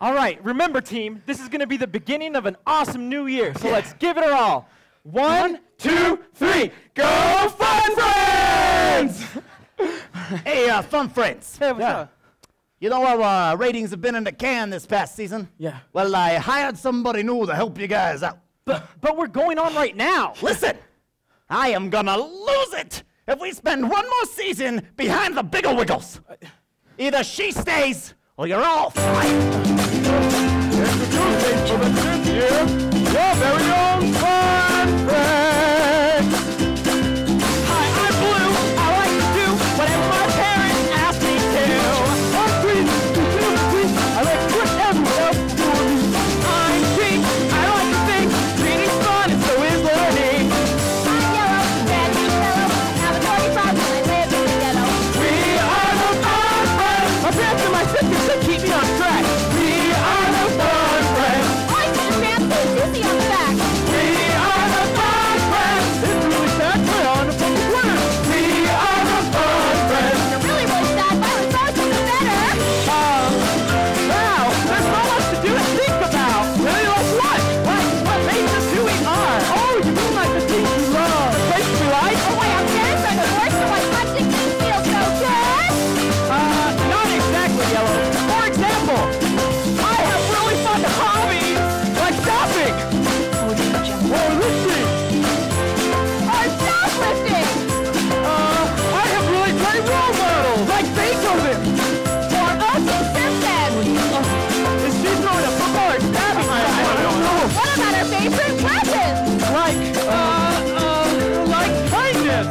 All right, remember, team, this is going to be the beginning of an awesome new year, so yeah. let's give it our all. One, two, three, go Fun Friends! hey, uh, Fun Friends. Hey, what's yeah. up? You know our uh, ratings have been in the can this past season? Yeah. Well, I hired somebody new to help you guys out. But, but we're going on right now. Listen, I am gonna lose it if we spend one more season behind the bigger wiggles. Either she stays or you're all fired. Introducing for the 10th year, your very own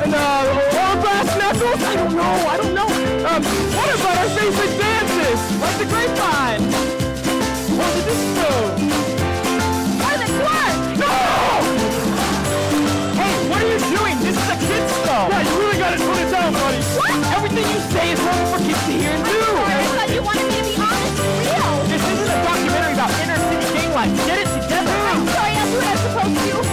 and uh, world class knuckles. I don't know. I don't know. Um, what about our basic dances? Like the grapevine. What did disco? Or the slut? No! Hey, what are you doing? This is a kids show. Yeah, you really gotta tone it down, buddy. What? Everything you say is wrong for kids to hear and do. I thought you wanted me to be honest and real. This isn't a documentary about inner city gang life. Get it together. I'm sorry, that's what I'm supposed to do.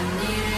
I need